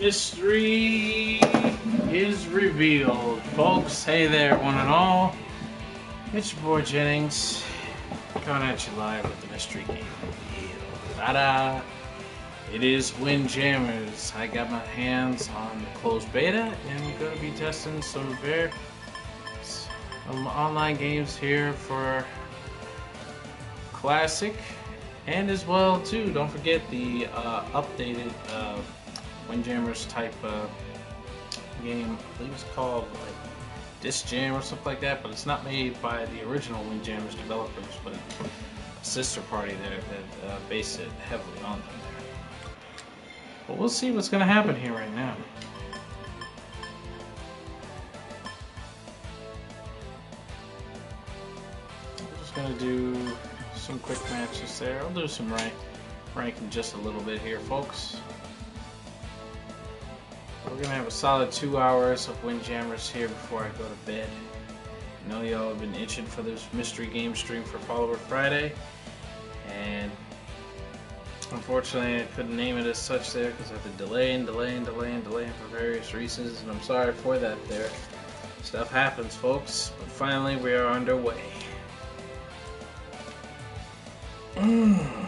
Mystery is revealed. Folks, hey there, one and all. It's your boy Jennings, coming at you live with the mystery game reveal. Ta-da! It is Windjammers. I got my hands on the closed beta and I'm going to be testing some very some online games here for Classic and as well too. Don't forget the uh, updated uh, Windjammers type uh, game. I believe it's called like Disc Jam or something like that, but it's not made by the original Windjammers developers, but a sister party there that uh, based it heavily on them there. But we'll see what's going to happen here right now. I'm just going to do some quick matches there. I'll do some rank, ranking just a little bit here, folks. We're gonna have a solid two hours of Windjammers here before I go to bed. I know y'all have been itching for this mystery game stream for Follower Friday, and unfortunately I couldn't name it as such there because I've been delaying, delaying, delaying, delaying for various reasons, and I'm sorry for that there. Stuff happens, folks, but finally we are underway.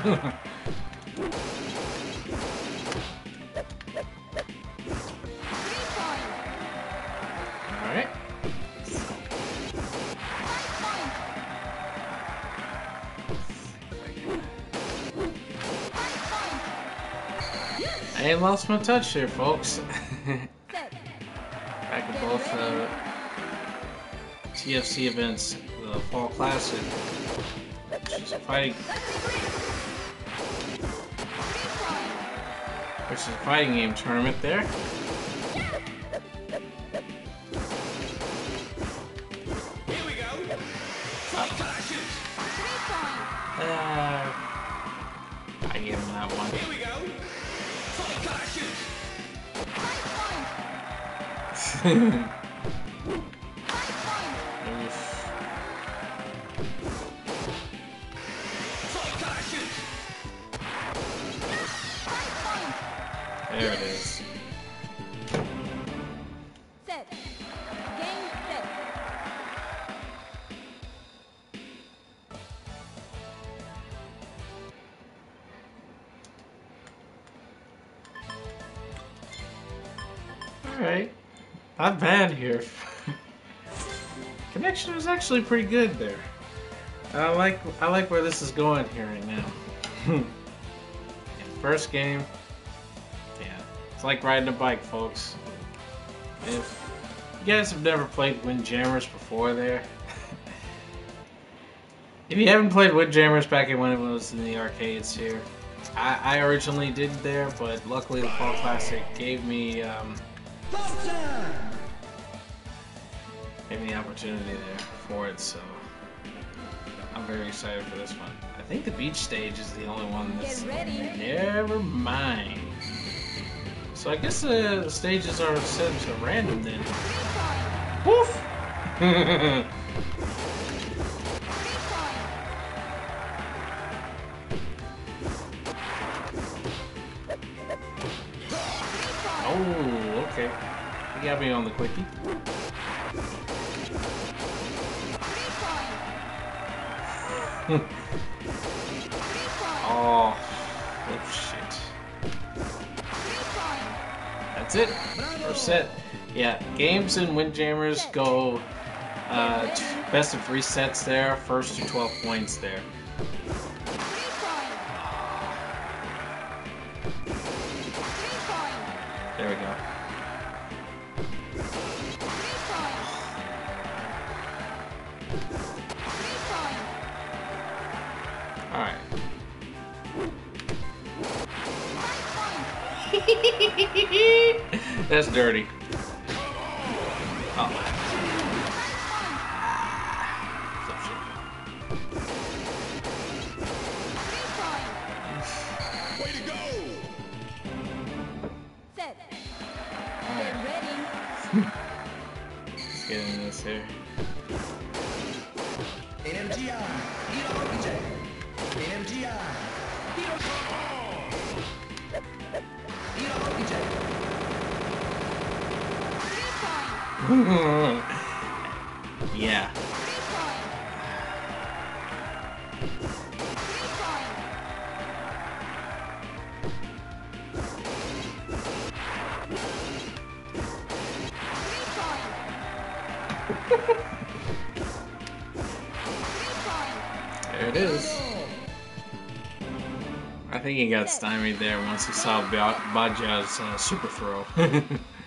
Alright. I lost my touch here, folks. Back at both uh, TFC events, the Fall Classic, which is fighting, a fighting game tournament there. Here Alright. Not bad here. Connection was actually pretty good there. I like I like where this is going here right now. First game. Yeah. It's like riding a bike, folks. If you guys have never played Windjammers before there. if you haven't played Windjammers back in when it was in the arcades here, I, I originally did there, but luckily the Fall Classic gave me um, gave me the opportunity there for it, so I'm very excited for this one. I think the beach stage is the only one that's never mind. So I guess the stages are set to random then. Woof! me on the quickie. Oh, oh shit. That's it. First set. Yeah, games and Windjammers go uh, best of three sets there. First to 12 points. There That's dirty. Oh. Way to go! Set. Ready. let's get into this here. yeah. There it is. I think he got stymied there once he saw Ba- Baja's uh, super throw.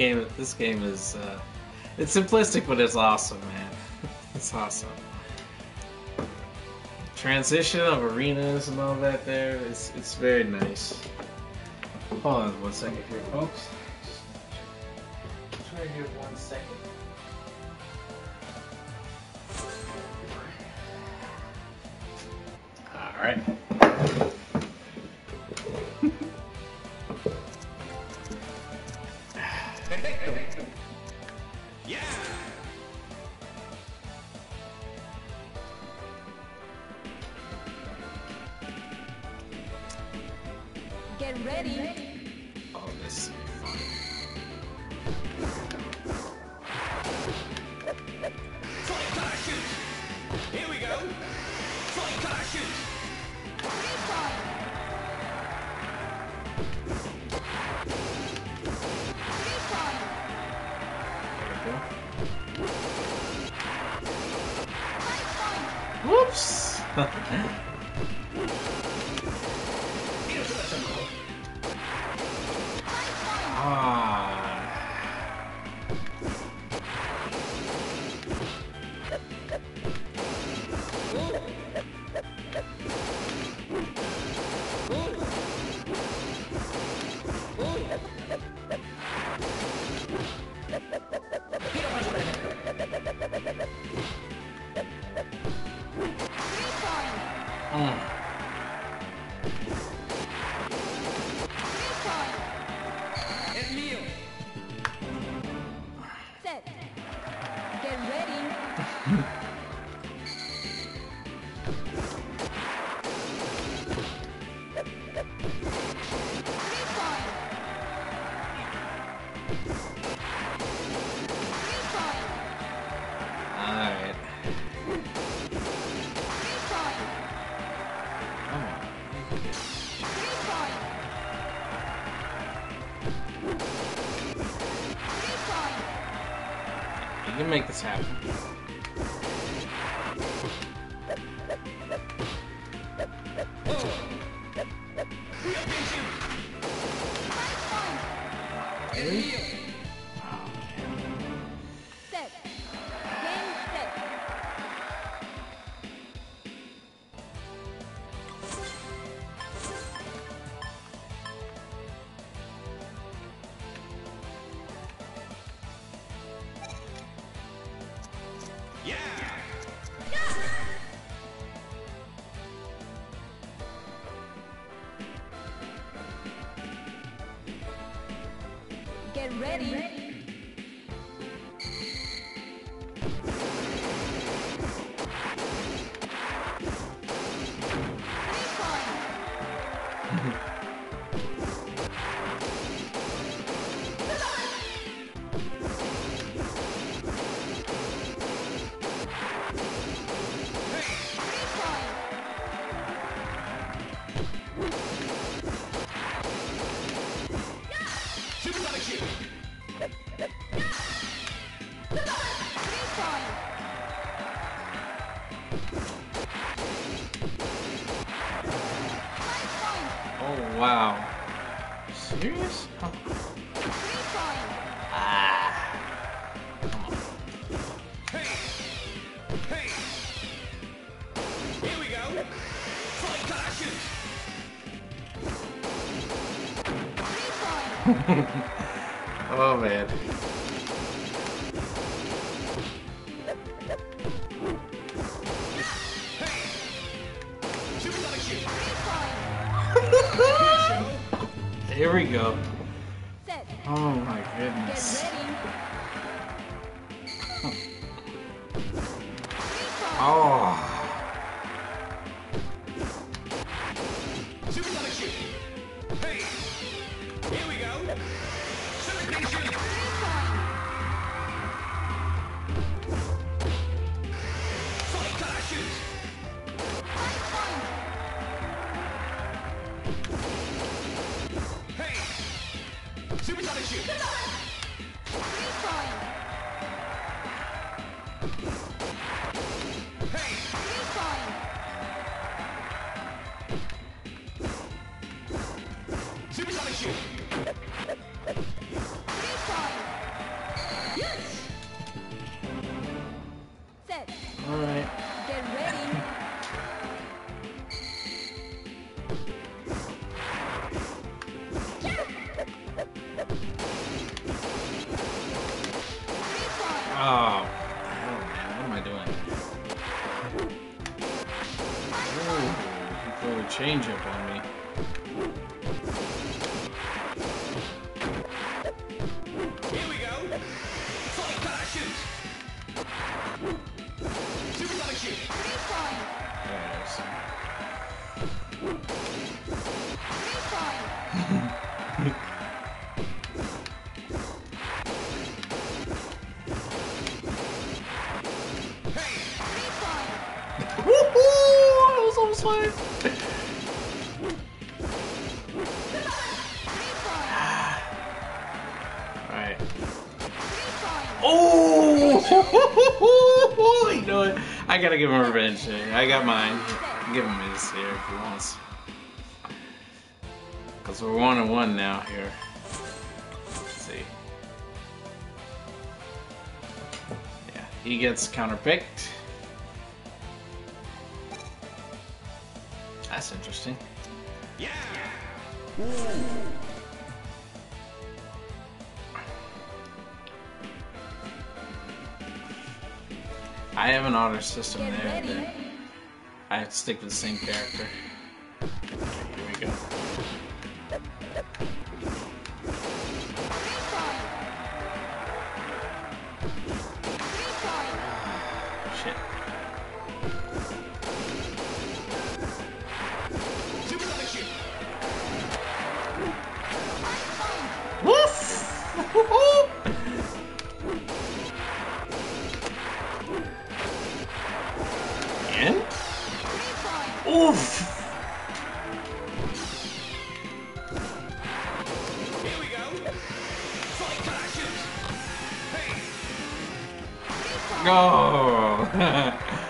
game this game is uh, it's simplistic but it's awesome, man. It's awesome. Transition of arenas and all that there it's it's very nice. Hold on one second here folks. Just try here one second. All right Get ready. oh this is fun Flying parachute! Here we go! Flying parachute! there we whoops 嗯。Can make this happen. Es ready. Oh man. Supersonic shoot! Three point. Here we go. Oh my goodness. Oh. He change up on me. Here we go! Flying parachute! Supersonic shoot! Three point. There it is. Three point. Hey! Three point. Woohoo! That was almost fine. I gotta give him revenge. I got mine. Give him his here if he wants. Because we're one and one now here. Let's see. Yeah, he gets counterpicked. That's interesting. Yeah! I have an honor system there. I have to stick with the same character. Go!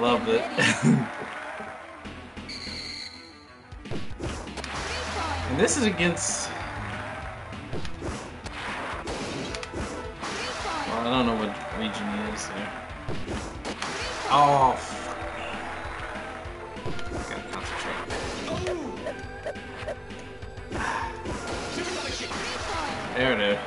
Love it. And this is against. Well, I don't know what region he is there. Oh, fuck me. Gotta concentrate. There it is.